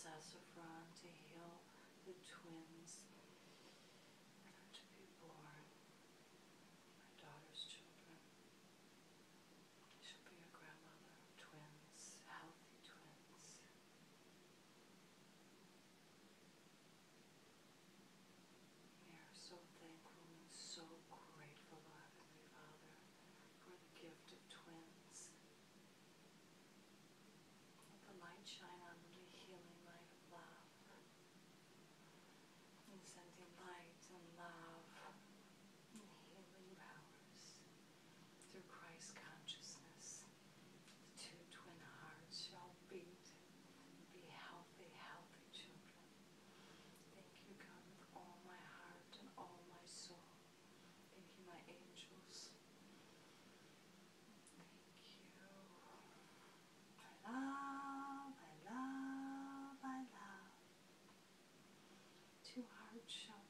sassafras to heal the twins Ouch, ouch.